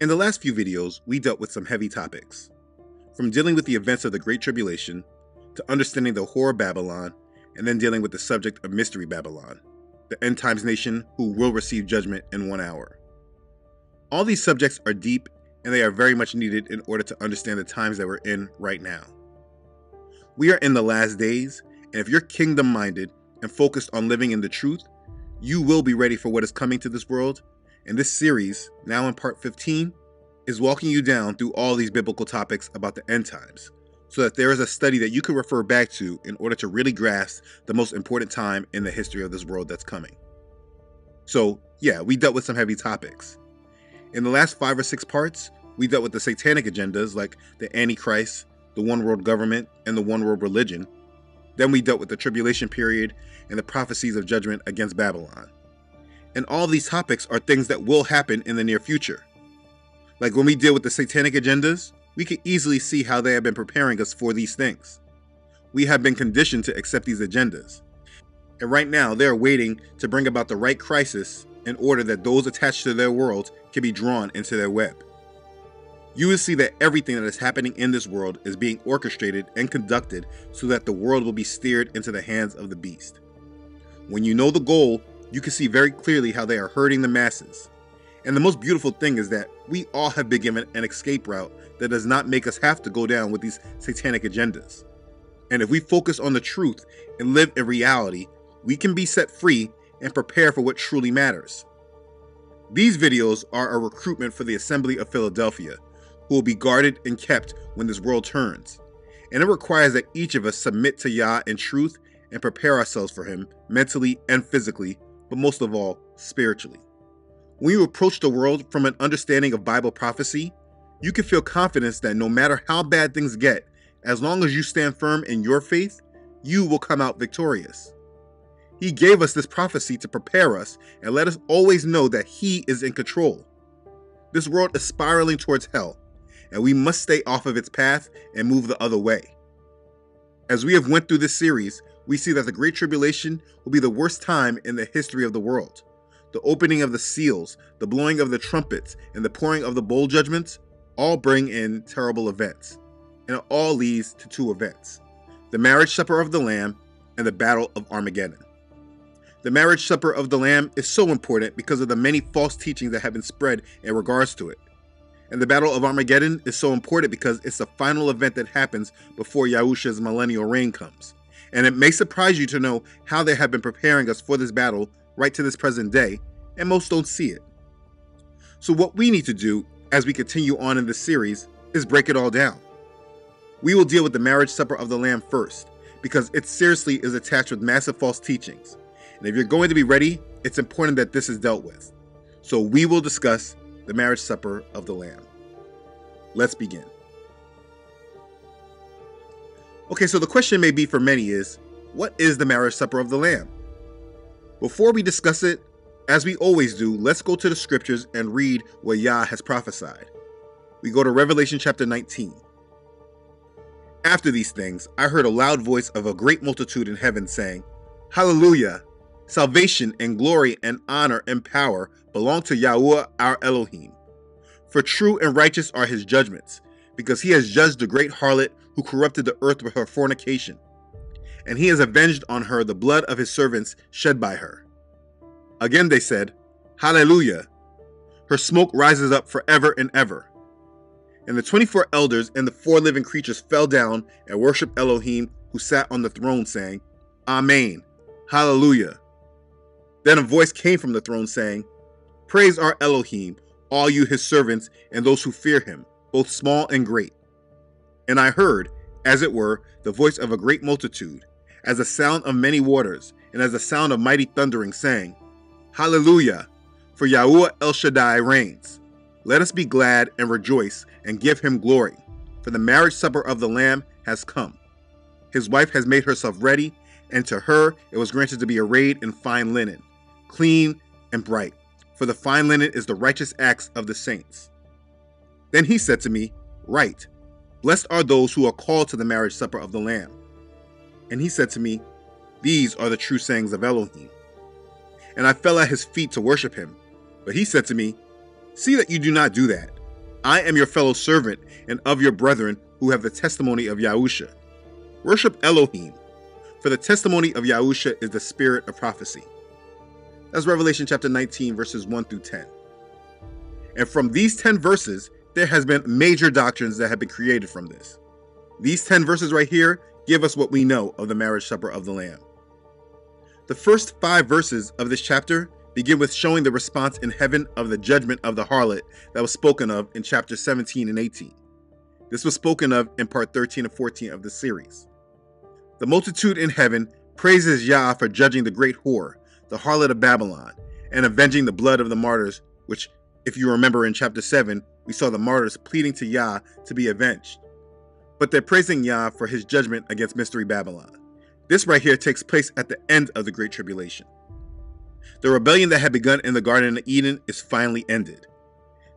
In the last few videos, we dealt with some heavy topics. From dealing with the events of the Great Tribulation, to understanding the whore Babylon, and then dealing with the subject of Mystery Babylon, the end times nation who will receive judgment in one hour. All these subjects are deep and they are very much needed in order to understand the times that we're in right now. We are in the last days, and if you're kingdom minded and focused on living in the truth, you will be ready for what is coming to this world. And this series, now in part 15, is walking you down through all these biblical topics about the end times so that there is a study that you can refer back to in order to really grasp the most important time in the history of this world that's coming. So, yeah, we dealt with some heavy topics. In the last five or six parts, we dealt with the satanic agendas like the Antichrist, the one world government, and the one world religion. Then we dealt with the tribulation period and the prophecies of judgment against Babylon. And all these topics are things that will happen in the near future. Like when we deal with the satanic agendas, we can easily see how they have been preparing us for these things. We have been conditioned to accept these agendas. And right now, they are waiting to bring about the right crisis in order that those attached to their world can be drawn into their web. You will see that everything that is happening in this world is being orchestrated and conducted so that the world will be steered into the hands of the beast. When you know the goal, you can see very clearly how they are hurting the masses. And the most beautiful thing is that we all have been given an escape route that does not make us have to go down with these satanic agendas. And if we focus on the truth and live in reality, we can be set free and prepare for what truly matters. These videos are a recruitment for the Assembly of Philadelphia, who will be guarded and kept when this world turns. And it requires that each of us submit to Yah in truth and prepare ourselves for Him mentally and physically, but most of all, spiritually. When you approach the world from an understanding of Bible prophecy, you can feel confidence that no matter how bad things get, as long as you stand firm in your faith, you will come out victorious. He gave us this prophecy to prepare us and let us always know that He is in control. This world is spiraling towards hell, and we must stay off of its path and move the other way. As we have went through this series, we see that the Great Tribulation will be the worst time in the history of the world. The opening of the seals, the blowing of the trumpets, and the pouring of the bowl judgments all bring in terrible events. And it all leads to two events the marriage supper of the Lamb and the battle of Armageddon. The marriage supper of the Lamb is so important because of the many false teachings that have been spread in regards to it. And the Battle of Armageddon is so important because it's the final event that happens before Yahusha's millennial reign comes. And it may surprise you to know how they have been preparing us for this battle right to this present day, and most don't see it. So, what we need to do as we continue on in this series is break it all down. We will deal with the marriage supper of the Lamb first, because it seriously is attached with massive false teachings. And if you're going to be ready, it's important that this is dealt with. So we will discuss the marriage supper of the Lamb. Let's begin. Okay, so the question may be for many is what is the marriage supper of the Lamb? Before we discuss it, as we always do, let's go to the scriptures and read what Yah has prophesied. We go to Revelation chapter 19. After these things, I heard a loud voice of a great multitude in heaven saying, Hallelujah! Salvation and glory and honor and power belong to Yahweh our Elohim. For true and righteous are his judgments, because he has judged the great harlot who corrupted the earth with her fornication. And he has avenged on her the blood of his servants shed by her. Again they said, Hallelujah! Her smoke rises up forever and ever. And the 24 elders and the four living creatures fell down and worshiped Elohim who sat on the throne, saying, Amen, Hallelujah. Then a voice came from the throne saying, Praise our Elohim, all you his servants and those who fear him, both small and great. And I heard, as it were, the voice of a great multitude, as the sound of many waters, and as the sound of mighty thundering, saying, Hallelujah! For Yahweh El Shaddai reigns. Let us be glad and rejoice and give him glory, for the marriage supper of the Lamb has come. His wife has made herself ready, and to her it was granted to be arrayed in fine linen, clean and bright, for the fine linen is the righteous acts of the saints. Then he said to me, Write, blessed are those who are called to the marriage supper of the Lamb. And he said to me, These are the true sayings of Elohim and I fell at his feet to worship him. But he said to me, See that you do not do that, I am your fellow servant and of your brethren who have the testimony of Yahusha. Worship Elohim, for the testimony of Yahusha is the spirit of prophecy. That's Revelation chapter 19, verses 1 through 10. And from these 10 verses, there has been major doctrines that have been created from this. These 10 verses right here give us what we know of the marriage supper of the Lamb. The first five verses of this chapter begin with showing the response in heaven of the judgment of the harlot that was spoken of in chapter 17 and 18. This was spoken of in part 13 and 14 of the series. The multitude in heaven praises Yah for judging the great whore, the harlot of Babylon, and avenging the blood of the martyrs, which, if you remember in chapter 7, we saw the martyrs pleading to Yah to be avenged. But they're praising Yah for his judgment against Mystery Babylon. This right here takes place at the end of the Great Tribulation. The rebellion that had begun in the Garden of Eden is finally ended.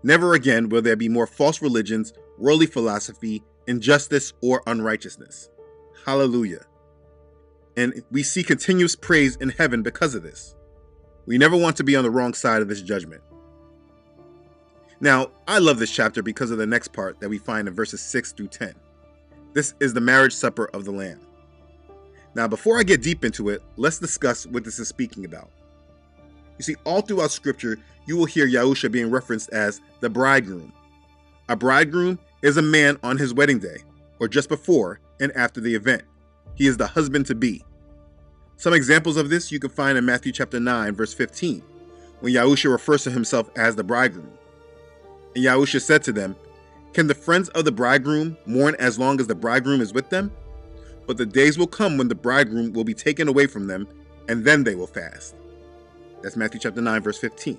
Never again will there be more false religions, worldly philosophy, injustice, or unrighteousness. Hallelujah. And we see continuous praise in heaven because of this. We never want to be on the wrong side of this judgment. Now, I love this chapter because of the next part that we find in verses 6 through 10. This is the marriage supper of the Lamb. Now, before I get deep into it, let's discuss what this is speaking about. You see, all throughout scripture, you will hear Yahusha being referenced as the bridegroom. A bridegroom is a man on his wedding day, or just before and after the event. He is the husband to be. Some examples of this you can find in Matthew chapter 9, verse 15, when Yahusha refers to himself as the bridegroom. And Yahusha said to them, Can the friends of the bridegroom mourn as long as the bridegroom is with them? But the days will come when the bridegroom will be taken away from them, and then they will fast. That's Matthew chapter 9, verse 15.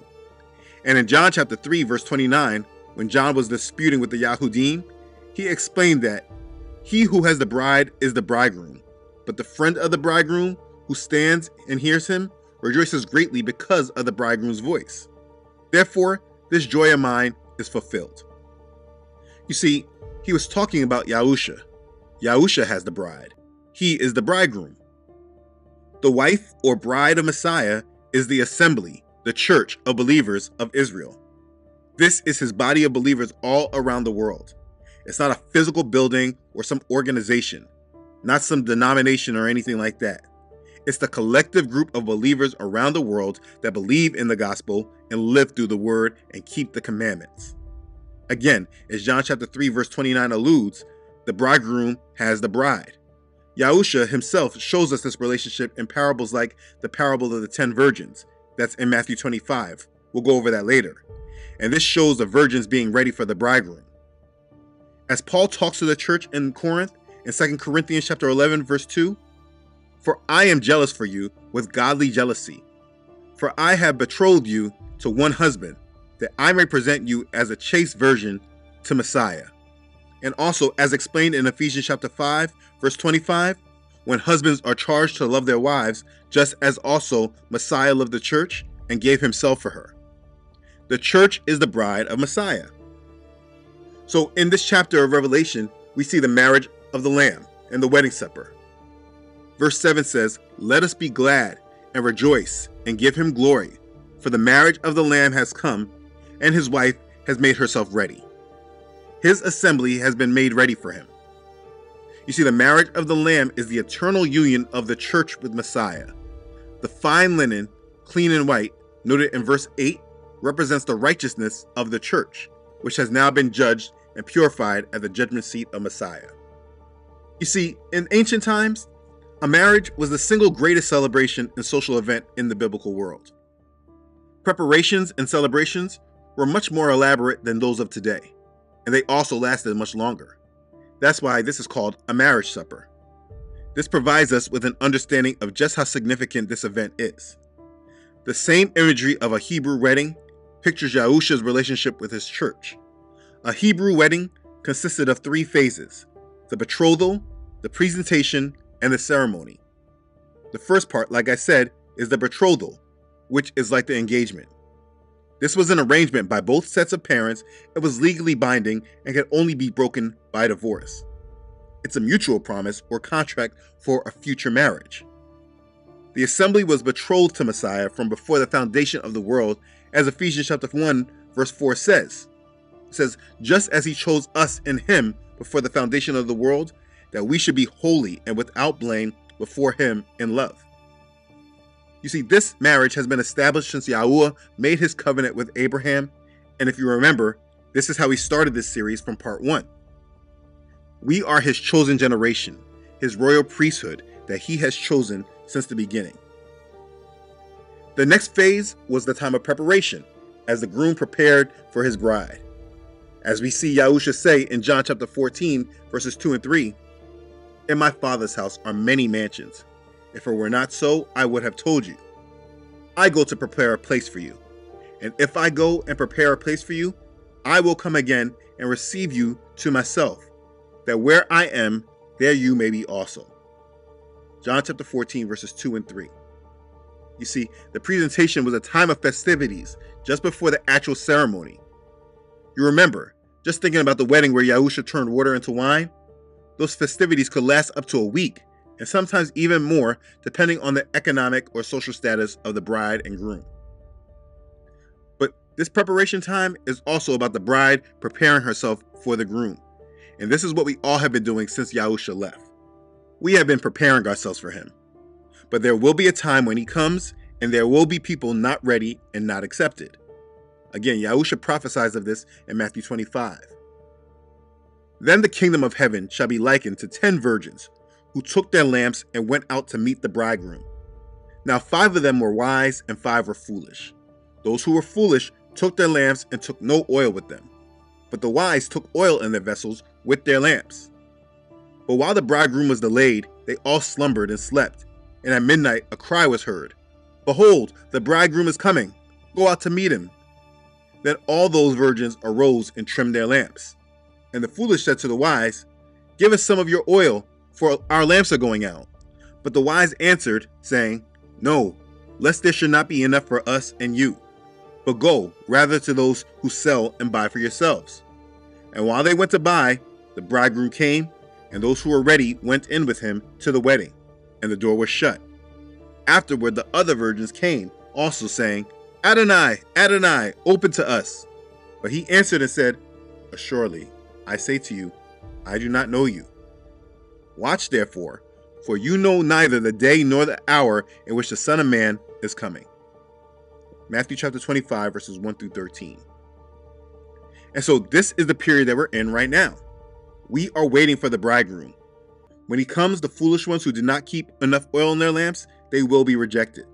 And in John chapter 3, verse 29, when John was disputing with the Yahudim, he explained that he who has the bride is the bridegroom, but the friend of the bridegroom who stands and hears him rejoices greatly because of the bridegroom's voice. Therefore, this joy of mine is fulfilled. You see, he was talking about Yahusha. Yahusha has the bride. He is the bridegroom. The wife or bride of Messiah is the assembly, the church of believers of Israel. This is his body of believers all around the world. It's not a physical building or some organization, not some denomination or anything like that. It's the collective group of believers around the world that believe in the gospel and live through the word and keep the commandments. Again, as John chapter 3 verse 29 alludes, the bridegroom has the bride. Yahusha himself shows us this relationship in parables like the parable of the ten virgins. That's in Matthew 25. We'll go over that later. And this shows the virgins being ready for the bridegroom. As Paul talks to the church in Corinth in 2 Corinthians chapter 11 verse 2, "For I am jealous for you with godly jealousy, for I have betrothed you to one husband, that I may present you as a chaste virgin to Messiah." And also as explained in Ephesians chapter 5 Verse 25 When husbands are charged to love their wives, just as also Messiah loved the church and gave himself for her. The church is the bride of Messiah. So, in this chapter of Revelation, we see the marriage of the Lamb and the wedding supper. Verse 7 says, Let us be glad and rejoice and give him glory, for the marriage of the Lamb has come, and his wife has made herself ready. His assembly has been made ready for him. You see, the marriage of the Lamb is the eternal union of the church with Messiah. The fine linen, clean and white, noted in verse 8, represents the righteousness of the church, which has now been judged and purified at the judgment seat of Messiah. You see, in ancient times, a marriage was the single greatest celebration and social event in the biblical world. Preparations and celebrations were much more elaborate than those of today, and they also lasted much longer. That's why this is called a marriage supper. This provides us with an understanding of just how significant this event is. The same imagery of a Hebrew wedding pictures Yahusha's relationship with his church. A Hebrew wedding consisted of three phases the betrothal, the presentation, and the ceremony. The first part, like I said, is the betrothal, which is like the engagement. This was an arrangement by both sets of parents It was legally binding and could only be broken by divorce. It's a mutual promise or contract for a future marriage. The assembly was betrothed to Messiah from before the foundation of the world, as Ephesians chapter 1, verse 4 says. says, just as he chose us in him before the foundation of the world, that we should be holy and without blame before him in love. You see, this marriage has been established since Yahuwah made his covenant with Abraham, and if you remember, this is how he started this series from part one. We are his chosen generation, his royal priesthood that he has chosen since the beginning. The next phase was the time of preparation, as the groom prepared for his bride. As we see Yahusha say in John chapter 14, verses 2 and 3, In my Father's house are many mansions. If it were not so, I would have told you. I go to prepare a place for you. And if I go and prepare a place for you, I will come again and receive you to myself, that where I am, there you may be also. John chapter 14, verses 2 and 3. You see, the presentation was a time of festivities just before the actual ceremony. You remember, just thinking about the wedding where Yahusha turned water into wine, those festivities could last up to a week, and sometimes even more, depending on the economic or social status of the bride and groom. But this preparation time is also about the bride preparing herself for the groom. And this is what we all have been doing since Yahusha left. We have been preparing ourselves for him. But there will be a time when he comes, and there will be people not ready and not accepted. Again, Yahusha prophesies of this in Matthew 25. Then the kingdom of heaven shall be likened to ten virgins, who took their lamps and went out to meet the bridegroom. Now five of them were wise, and five were foolish. Those who were foolish took their lamps and took no oil with them. But the wise took oil in their vessels with their lamps. But while the bridegroom was delayed, they all slumbered and slept. And at midnight a cry was heard Behold, the bridegroom is coming. Go out to meet him. Then all those virgins arose and trimmed their lamps. And the foolish said to the wise, Give us some of your oil, for our lamps are going out. But the wise answered, saying, No, lest there should not be enough for us and you. But go rather to those who sell and buy for yourselves. And while they went to buy, the bridegroom came, and those who were ready went in with him to the wedding, and the door was shut. Afterward, the other virgins came, also saying, Adonai, Adonai, open to us. But he answered and said, Assuredly, I say to you, I do not know you. Watch therefore, for you know neither the day nor the hour in which the Son of Man is coming. Matthew chapter 25, verses 1 through 13. And so this is the period that we're in right now. We are waiting for the bridegroom. When he comes, the foolish ones who did not keep enough oil in their lamps, they will be rejected.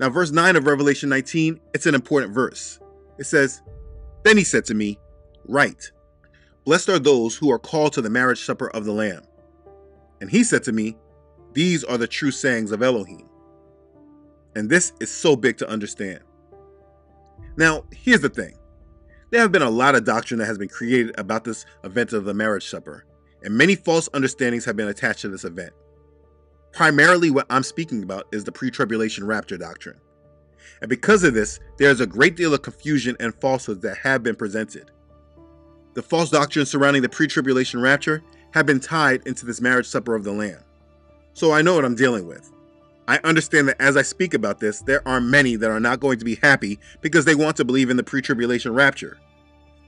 Now, verse 9 of Revelation 19, it's an important verse. It says, Then he said to me, Write, blessed are those who are called to the marriage supper of the Lamb. And he said to me, These are the true sayings of Elohim. And this is so big to understand. Now, here's the thing there have been a lot of doctrine that has been created about this event of the marriage supper, and many false understandings have been attached to this event. Primarily, what I'm speaking about is the pre tribulation rapture doctrine. And because of this, there is a great deal of confusion and falsehoods that have been presented. The false doctrines surrounding the pre tribulation rapture have been tied into this marriage supper of the Lamb. So I know what I'm dealing with. I understand that as I speak about this, there are many that are not going to be happy because they want to believe in the pre tribulation rapture.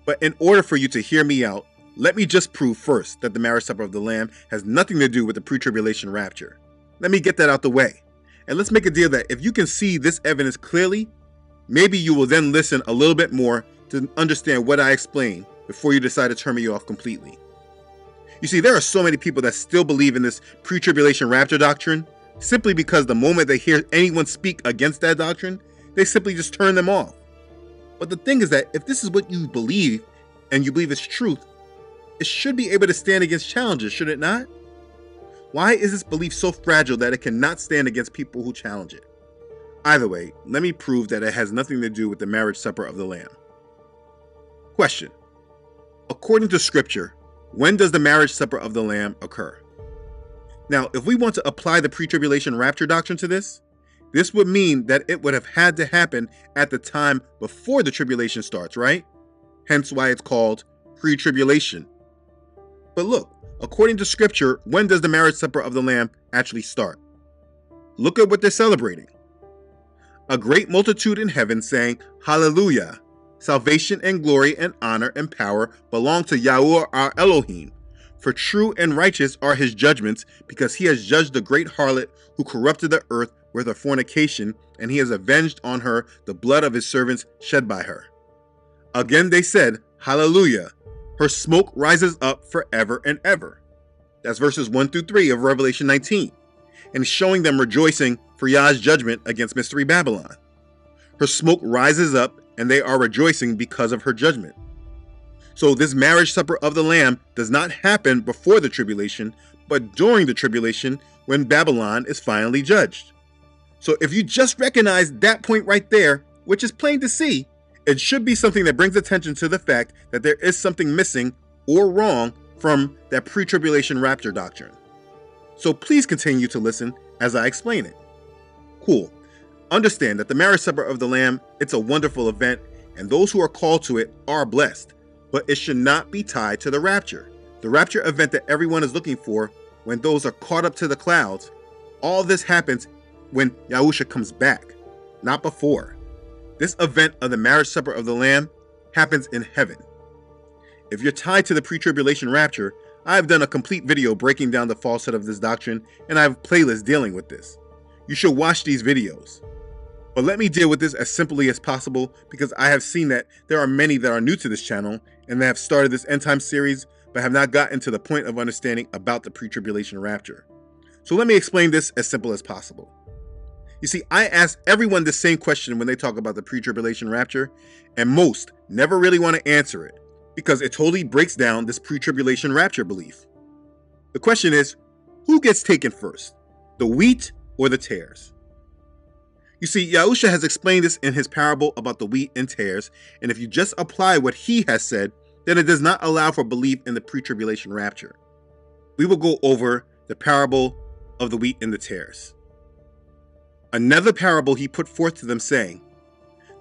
But in order for you to hear me out, let me just prove first that the marriage supper of the Lamb has nothing to do with the pre tribulation rapture. Let me get that out the way. And let's make a deal that if you can see this evidence clearly, maybe you will then listen a little bit more to understand what I explain before you decide to turn me off completely. You see, there are so many people that still believe in this pre tribulation rapture doctrine simply because the moment they hear anyone speak against that doctrine, they simply just turn them off. But the thing is that if this is what you believe and you believe it's truth, it should be able to stand against challenges, should it not? Why is this belief so fragile that it cannot stand against people who challenge it? Either way, let me prove that it has nothing to do with the marriage supper of the Lamb. Question According to Scripture, when does the marriage supper of the Lamb occur? Now, if we want to apply the pre tribulation rapture doctrine to this, this would mean that it would have had to happen at the time before the tribulation starts, right? Hence why it's called pre tribulation. But look, according to scripture, when does the marriage supper of the Lamb actually start? Look at what they're celebrating. A great multitude in heaven saying, Hallelujah! Salvation and glory and honor and power belong to Yahweh our Elohim. For true and righteous are his judgments, because he has judged the great harlot who corrupted the earth with her fornication, and he has avenged on her the blood of his servants shed by her. Again they said, Hallelujah! Her smoke rises up forever and ever. That's verses 1 through 3 of Revelation 19, and showing them rejoicing for Yah's judgment against Mystery Babylon. Her smoke rises up, and they are rejoicing because of her judgment. So, this marriage supper of the Lamb does not happen before the tribulation, but during the tribulation when Babylon is finally judged. So, if you just recognize that point right there, which is plain to see, it should be something that brings attention to the fact that there is something missing or wrong from that pre tribulation rapture doctrine. So, please continue to listen as I explain it. Cool. Understand that the marriage supper of the Lamb, it's a wonderful event, and those who are called to it are blessed, but it should not be tied to the rapture. The rapture event that everyone is looking for, when those are caught up to the clouds, all this happens when Yahusha comes back, not before. This event of the marriage supper of the Lamb happens in heaven. If you're tied to the pre tribulation rapture, I have done a complete video breaking down the falsehood of this doctrine, and I have playlists dealing with this. You should watch these videos. But let me deal with this as simply as possible because I have seen that there are many that are new to this channel and that have started this end time series but have not gotten to the point of understanding about the pre tribulation rapture. So let me explain this as simple as possible. You see, I ask everyone the same question when they talk about the pre tribulation rapture, and most never really want to answer it because it totally breaks down this pre tribulation rapture belief. The question is who gets taken first, the wheat or the tares? You see, Yahusha has explained this in his parable about the wheat and tares, and if you just apply what he has said, then it does not allow for belief in the pre tribulation rapture. We will go over the parable of the wheat and the tares. Another parable he put forth to them, saying,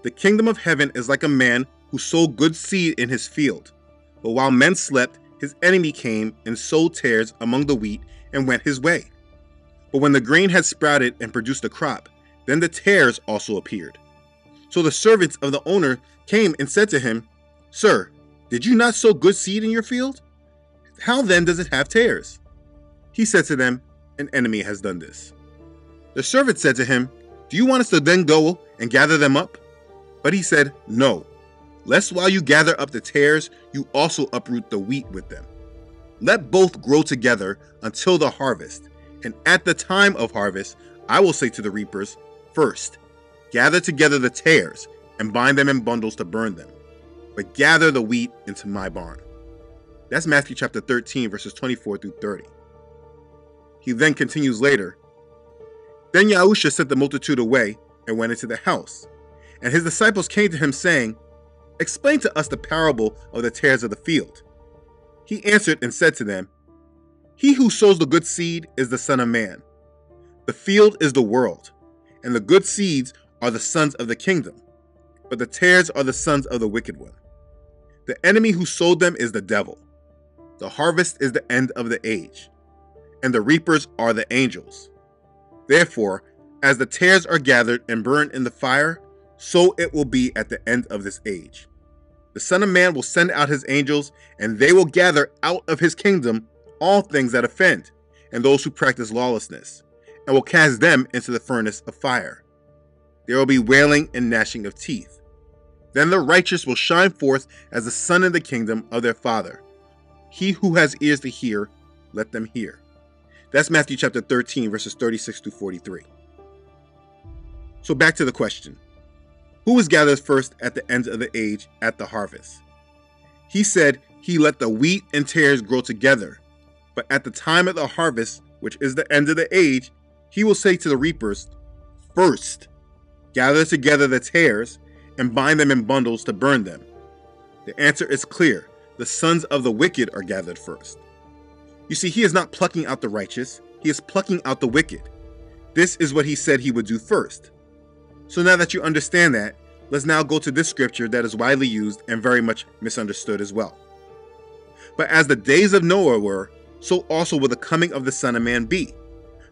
The kingdom of heaven is like a man who sowed good seed in his field. But while men slept, his enemy came and sowed tares among the wheat and went his way. But when the grain had sprouted and produced a crop, then the tares also appeared. So the servants of the owner came and said to him, Sir, did you not sow good seed in your field? How then does it have tares? He said to them, An enemy has done this. The servant said to him, Do you want us to then go and gather them up? But he said, No, lest while you gather up the tares, you also uproot the wheat with them. Let both grow together until the harvest. And at the time of harvest, I will say to the reapers, First, gather together the tares and bind them in bundles to burn them, but gather the wheat into my barn. That's Matthew chapter 13, verses 24 through 30. He then continues later. Then Yahusha sent the multitude away and went into the house. And his disciples came to him, saying, Explain to us the parable of the tares of the field. He answered and said to them, He who sows the good seed is the Son of Man. The field is the world, and the good seeds are the sons of the kingdom, but the tares are the sons of the wicked one. The enemy who sowed them is the devil. The harvest is the end of the age, and the reapers are the angels. Therefore, as the tares are gathered and burned in the fire, so it will be at the end of this age. The Son of Man will send out his angels, and they will gather out of his kingdom all things that offend, and those who practice lawlessness, and will cast them into the furnace of fire. There will be wailing and gnashing of teeth. Then the righteous will shine forth as the sun in the kingdom of their Father. He who has ears to hear, let them hear. That's Matthew chapter 13, verses 36 to 43. So back to the question who was gathered first at the end of the age at the harvest? He said he let the wheat and tares grow together, but at the time of the harvest, which is the end of the age, he will say to the reapers, First, gather together the tares and bind them in bundles to burn them. The answer is clear the sons of the wicked are gathered first. You see, he is not plucking out the righteous, he is plucking out the wicked. This is what he said he would do first. So now that you understand that, let's now go to this scripture that is widely used and very much misunderstood as well. But as the days of Noah were, so also will the coming of the Son of Man be.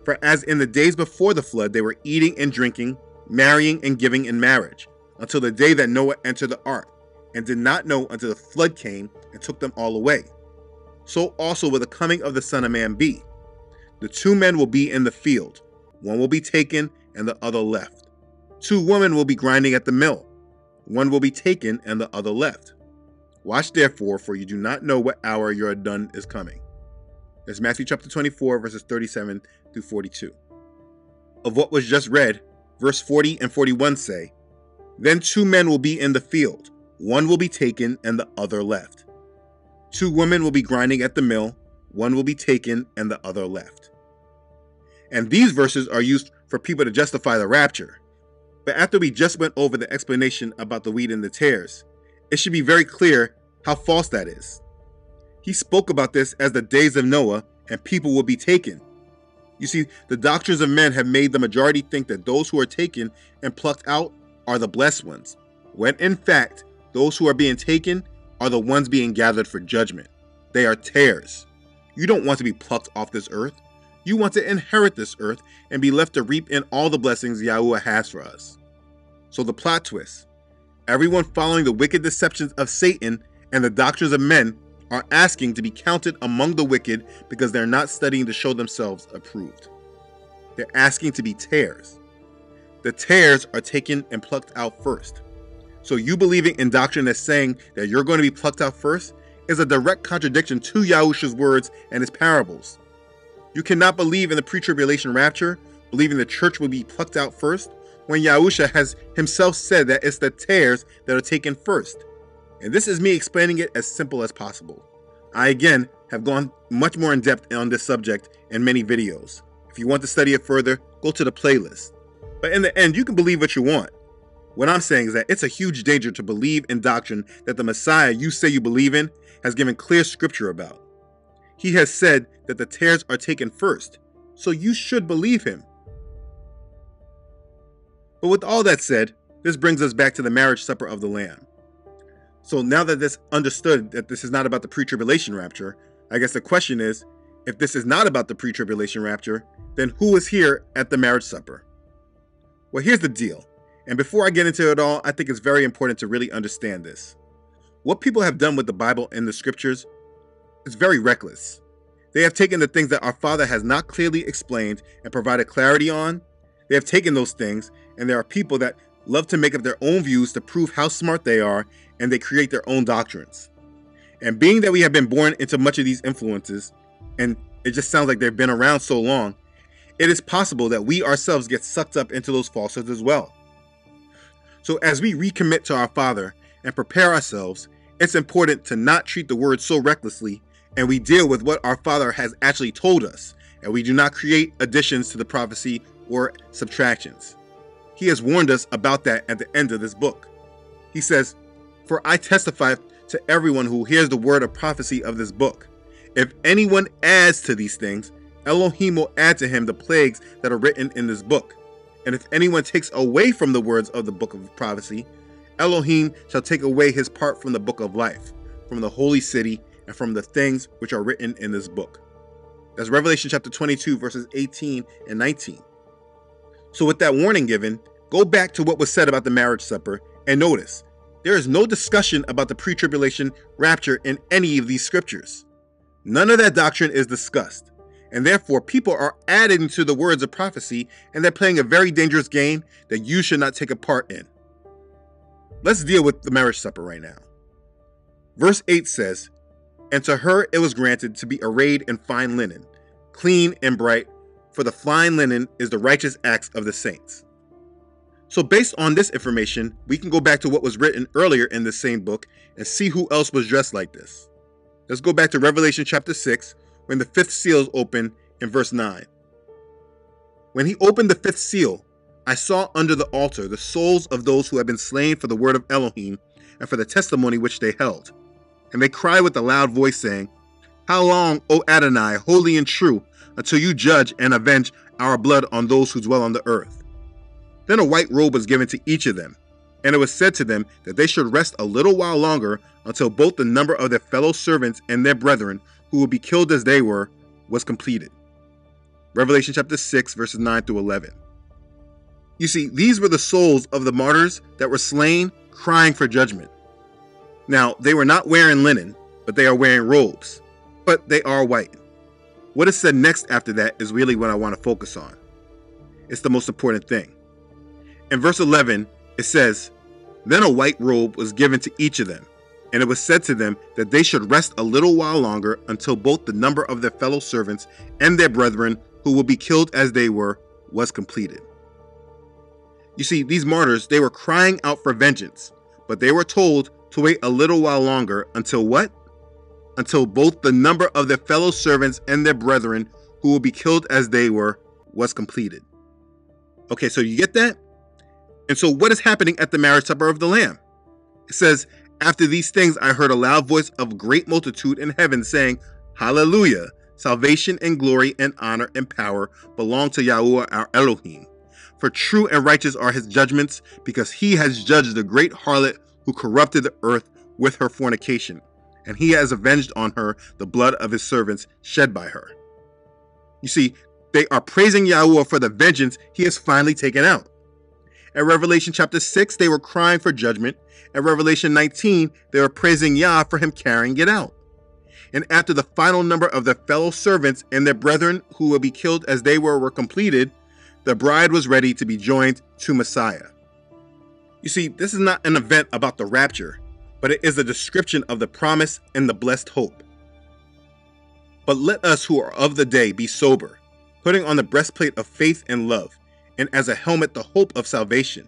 For as in the days before the flood, they were eating and drinking, marrying and giving in marriage, until the day that Noah entered the ark, and did not know until the flood came and took them all away. So also will the coming of the Son of Man be. The two men will be in the field, one will be taken and the other left. Two women will be grinding at the mill, one will be taken and the other left. Watch therefore, for you do not know what hour your Adon is coming. That's Matthew chapter 24, verses 37 through 42. Of what was just read, verse 40 and 41 say, Then two men will be in the field, one will be taken and the other left. Two women will be grinding at the mill, one will be taken and the other left. And these verses are used for people to justify the rapture. But after we just went over the explanation about the wheat and the tares, it should be very clear how false that is. He spoke about this as the days of Noah and people will be taken. You see, the doctrines of men have made the majority think that those who are taken and plucked out are the blessed ones, when in fact, those who are being taken are the ones being gathered for judgment. They are tares. You don't want to be plucked off this earth. You want to inherit this earth and be left to reap in all the blessings Yahuwah has for us. So the plot twist everyone following the wicked deceptions of Satan and the doctrines of men are asking to be counted among the wicked because they're not studying to show themselves approved. They're asking to be tares. The tares are taken and plucked out first. So you believing in doctrine that's saying that you're going to be plucked out first is a direct contradiction to Yahusha's words and his parables. You cannot believe in the pre-tribulation rapture, believing the church will be plucked out first, when Yahusha has himself said that it's the tares that are taken first. And this is me explaining it as simple as possible. I again have gone much more in depth on this subject in many videos. If you want to study it further, go to the playlist. But in the end, you can believe what you want. What I'm saying is that it's a huge danger to believe in doctrine that the Messiah you say you believe in has given clear scripture about. He has said that the tares are taken first, so you should believe him. But with all that said, this brings us back to the marriage supper of the Lamb. So now that this understood that this is not about the pre-tribulation rapture, I guess the question is, if this is not about the pre-tribulation rapture, then who is here at the marriage supper? Well, here's the deal. And before I get into it all, I think it's very important to really understand this. What people have done with the Bible and the scriptures is very reckless. They have taken the things that our Father has not clearly explained and provided clarity on. They have taken those things, and there are people that love to make up their own views to prove how smart they are, and they create their own doctrines. And being that we have been born into much of these influences, and it just sounds like they've been around so long, it is possible that we ourselves get sucked up into those falsehoods as well. So, as we recommit to our Father and prepare ourselves, it's important to not treat the word so recklessly and we deal with what our Father has actually told us, and we do not create additions to the prophecy or subtractions. He has warned us about that at the end of this book. He says, For I testify to everyone who hears the word of prophecy of this book. If anyone adds to these things, Elohim will add to him the plagues that are written in this book. And if anyone takes away from the words of the book of prophecy, Elohim shall take away his part from the book of life, from the holy city, and from the things which are written in this book. That's Revelation chapter 22, verses 18 and 19. So, with that warning given, go back to what was said about the marriage supper and notice there is no discussion about the pre tribulation rapture in any of these scriptures. None of that doctrine is discussed and therefore people are adding to the words of prophecy and they're playing a very dangerous game that you should not take a part in. Let's deal with the marriage supper right now. Verse 8 says, And to her it was granted to be arrayed in fine linen, clean and bright, for the fine linen is the righteous acts of the saints. So, based on this information, we can go back to what was written earlier in the same book and see who else was dressed like this. Let's go back to Revelation chapter 6, when the fifth seal is opened in verse 9. When he opened the fifth seal, I saw under the altar the souls of those who had been slain for the word of Elohim and for the testimony which they held. And they cried with a loud voice, saying, How long, O Adonai, holy and true, until you judge and avenge our blood on those who dwell on the earth? Then a white robe was given to each of them, and it was said to them that they should rest a little while longer until both the number of their fellow servants and their brethren who would be killed as they were was completed. Revelation chapter 6, verses 9 through 11. You see, these were the souls of the martyrs that were slain, crying for judgment. Now, they were not wearing linen, but they are wearing robes, but they are white. What is said next after that is really what I want to focus on. It's the most important thing. In verse 11, it says, Then a white robe was given to each of them, and it was said to them that they should rest a little while longer until both the number of their fellow servants and their brethren who will be killed as they were was completed. You see, these martyrs, they were crying out for vengeance, but they were told to wait a little while longer until what? Until both the number of their fellow servants and their brethren who will be killed as they were was completed. Okay, so you get that? And so what is happening at the marriage supper of the Lamb? It says, After these things I heard a loud voice of great multitude in heaven saying, Hallelujah! Salvation and glory and honor and power belong to Yahuwah our Elohim. For true and righteous are his judgments, because he has judged the great harlot who corrupted the earth with her fornication, and he has avenged on her the blood of his servants shed by her. You see, they are praising Yahuwah for the vengeance he has finally taken out. At Revelation chapter 6, they were crying for judgment. At Revelation 19, they were praising Yah for him carrying it out. And after the final number of their fellow servants and their brethren who will be killed as they were were completed, the bride was ready to be joined to Messiah. You see, this is not an event about the rapture, but it is a description of the promise and the blessed hope. But let us who are of the day be sober, putting on the breastplate of faith and love, and as a helmet the hope of salvation.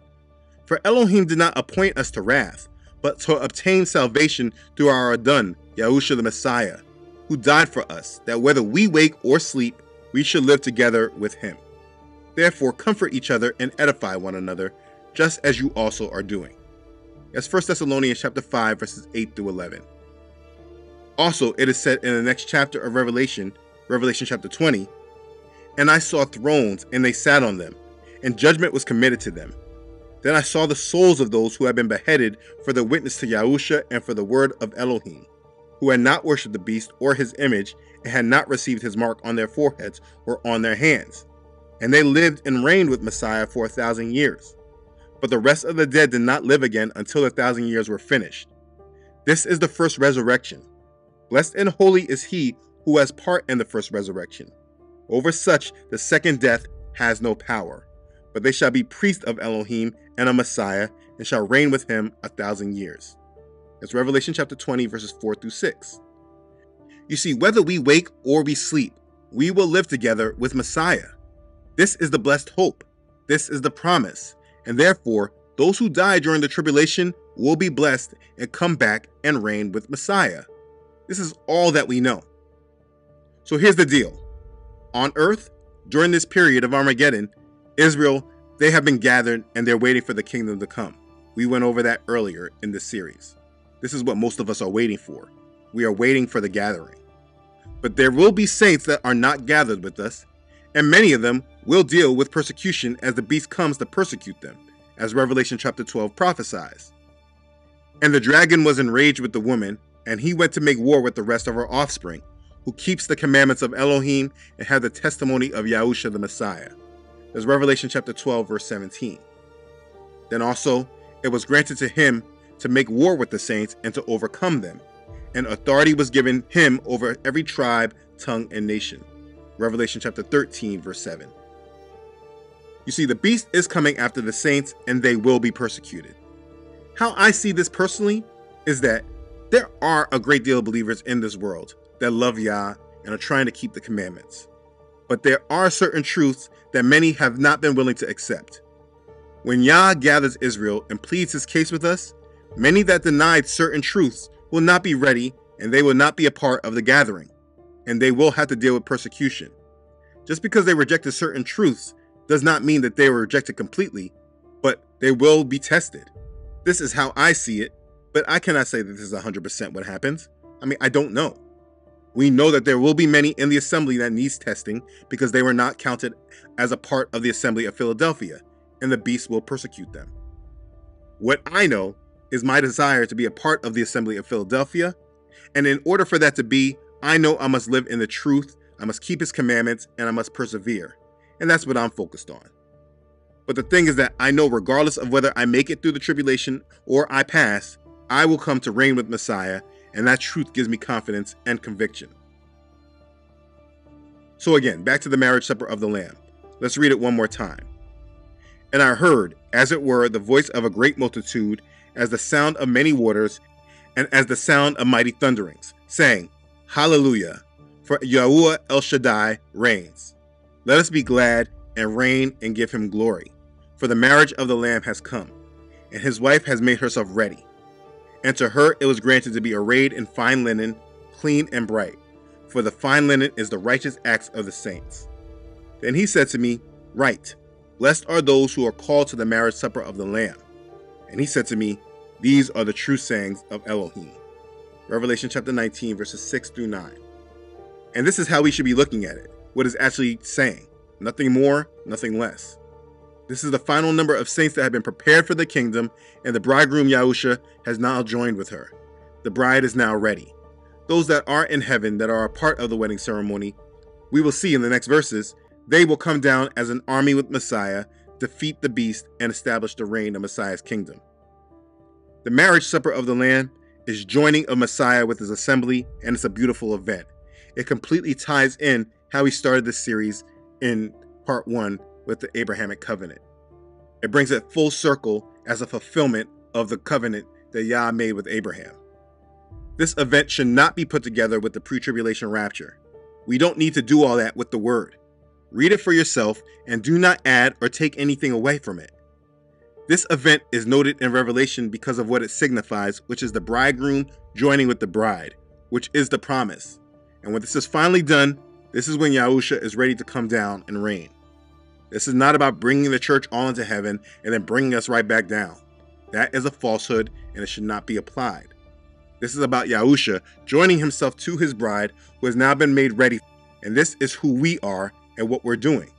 For Elohim did not appoint us to wrath, but to obtain salvation through our Adon, Yahusha the Messiah, who died for us, that whether we wake or sleep, we should live together with him. Therefore, comfort each other and edify one another, just as you also are doing. That's 1 Thessalonians chapter 5, verses 8 through 11. Also, it is said in the next chapter of Revelation, Revelation chapter 20, And I saw thrones, and they sat on them, and judgment was committed to them. Then I saw the souls of those who had been beheaded for the witness to Yahusha and for the word of Elohim, who had not worshipped the beast or his image, and had not received his mark on their foreheads or on their hands. And they lived and reigned with Messiah for a thousand years. But the rest of the dead did not live again until the thousand years were finished. This is the first resurrection. Blessed and holy is he who has part in the first resurrection. Over such, the second death has no power, but they shall be priests of Elohim and a Messiah, and shall reign with him a thousand years. It's Revelation chapter 20, verses 4 through 6. You see, whether we wake or we sleep, we will live together with Messiah. This is the blessed hope. This is the promise. And therefore, those who die during the tribulation will be blessed and come back and reign with Messiah. This is all that we know. So here's the deal on earth, during this period of Armageddon, Israel, they have been gathered and they're waiting for the kingdom to come. We went over that earlier in this series. This is what most of us are waiting for. We are waiting for the gathering. But there will be saints that are not gathered with us, and many of them will deal with persecution as the beast comes to persecute them, as Revelation chapter 12 prophesies. And the dragon was enraged with the woman, and he went to make war with the rest of her offspring, who keeps the commandments of Elohim and have the testimony of Yahusha the Messiah. As Revelation chapter 12, verse 17. Then also it was granted to him to make war with the saints and to overcome them. And authority was given him over every tribe, tongue, and nation. Revelation chapter 13, verse 7. You see, the beast is coming after the saints and they will be persecuted. How I see this personally is that there are a great deal of believers in this world that love Yah and are trying to keep the commandments. But there are certain truths that many have not been willing to accept. When Yah gathers Israel and pleads his case with us, Many that denied certain truths will not be ready and they will not be a part of the gathering, and they will have to deal with persecution. Just because they rejected certain truths does not mean that they were rejected completely, but they will be tested. This is how I see it, but I cannot say that this is 100% what happens. I mean, I don't know. We know that there will be many in the assembly that needs testing because they were not counted as a part of the assembly of Philadelphia, and the beast will persecute them. What I know is my desire to be a part of the Assembly of Philadelphia. And in order for that to be, I know I must live in the truth, I must keep his commandments, and I must persevere. And that's what I'm focused on. But the thing is that I know, regardless of whether I make it through the tribulation or I pass, I will come to reign with Messiah, and that truth gives me confidence and conviction. So, again, back to the marriage supper of the Lamb. Let's read it one more time. And I heard, as it were, the voice of a great multitude, as the sound of many waters, and as the sound of mighty thunderings, saying, Hallelujah, for Yahuwah El Shaddai reigns. Let us be glad and reign and give him glory. For the marriage of the Lamb has come, and his wife has made herself ready. And to her it was granted to be arrayed in fine linen, clean and bright, for the fine linen is the righteous acts of the saints. Then he said to me, Write, blessed are those who are called to the marriage supper of the Lamb. And he said to me, These are the true sayings of Elohim. Revelation chapter 19, verses 6 through 9. And this is how we should be looking at it what is actually saying. Nothing more, nothing less. This is the final number of saints that have been prepared for the kingdom, and the bridegroom Yahusha has now joined with her. The bride is now ready. Those that are in heaven, that are a part of the wedding ceremony, we will see in the next verses, they will come down as an army with Messiah, defeat the beast, and establish the reign of Messiah's kingdom. The marriage supper of the Lamb is joining of Messiah with his assembly, and it's a beautiful event. It completely ties in how we started this series in part one with the Abrahamic covenant. It brings it full circle as a fulfillment of the covenant that Yah made with Abraham. This event should not be put together with the pre tribulation rapture. We don't need to do all that with the word. Read it for yourself and do not add or take anything away from it. This event is noted in Revelation because of what it signifies, which is the bridegroom joining with the bride, which is the promise. And when this is finally done, this is when Yahusha is ready to come down and reign. This is not about bringing the church all into heaven and then bringing us right back down. That is a falsehood and it should not be applied. This is about Yahusha joining himself to his bride who has now been made ready. And this is who we are and what we're doing.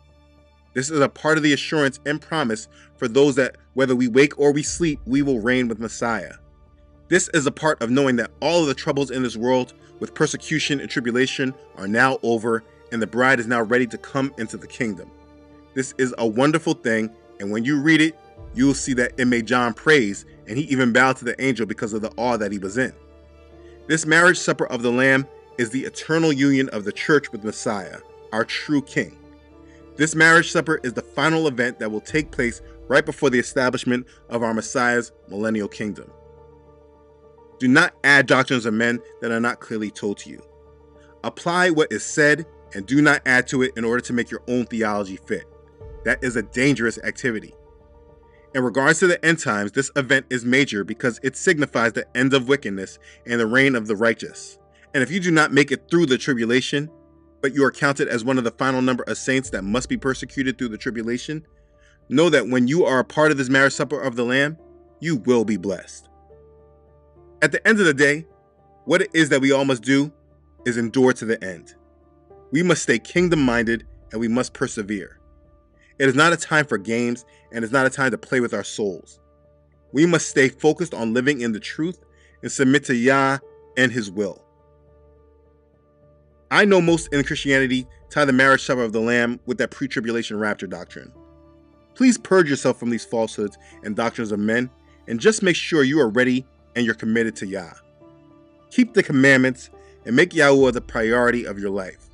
This is a part of the assurance and promise for those that, whether we wake or we sleep, we will reign with Messiah. This is a part of knowing that all of the troubles in this world, with persecution and tribulation, are now over, and the bride is now ready to come into the kingdom. This is a wonderful thing, and when you read it, you will see that it made John praise, and he even bowed to the angel because of the awe that he was in. This marriage supper of the Lamb is the eternal union of the church with Messiah, our true King. This marriage supper is the final event that will take place right before the establishment of our Messiah's millennial kingdom. Do not add doctrines of men that are not clearly told to you. Apply what is said and do not add to it in order to make your own theology fit. That is a dangerous activity. In regards to the end times, this event is major because it signifies the end of wickedness and the reign of the righteous. And if you do not make it through the tribulation, but you are counted as one of the final number of saints that must be persecuted through the tribulation, know that when you are a part of this marriage supper of the Lamb, you will be blessed. At the end of the day, what it is that we all must do is endure to the end. We must stay kingdom minded and we must persevere. It is not a time for games and it's not a time to play with our souls. We must stay focused on living in the truth and submit to Yah and His will. I know most in Christianity tie the marriage supper of the Lamb with that pre tribulation rapture doctrine. Please purge yourself from these falsehoods and doctrines of men and just make sure you are ready and you're committed to Yah. Keep the commandments and make Yahweh the priority of your life.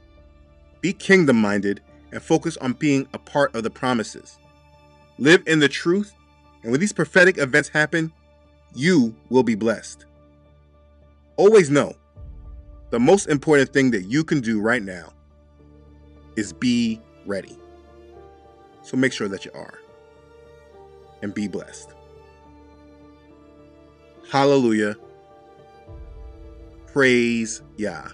Be kingdom minded and focus on being a part of the promises. Live in the truth, and when these prophetic events happen, you will be blessed. Always know the most important thing that you can do right now is be ready. So make sure that you are. And be blessed. Hallelujah. Praise Yah.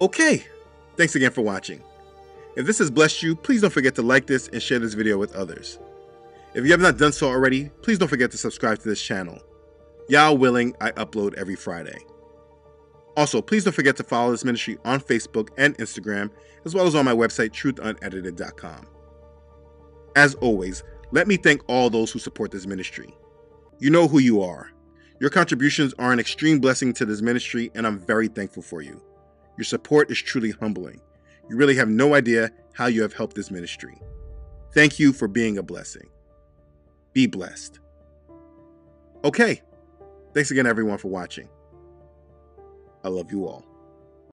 Okay, thanks again for watching. If this has blessed you, please don't forget to like this and share this video with others. If you have not done so already, please don't forget to subscribe to this channel. Yah willing, I upload every Friday. Also, please don't forget to follow this ministry on Facebook and Instagram, as well as on my website, truthunedited.com. As always, let me thank all those who support this ministry. You know who you are. Your contributions are an extreme blessing to this ministry, and I'm very thankful for you. Your support is truly humbling. You really have no idea how you have helped this ministry. Thank you for being a blessing. Be blessed. Okay. Thanks again, everyone, for watching. I love you all.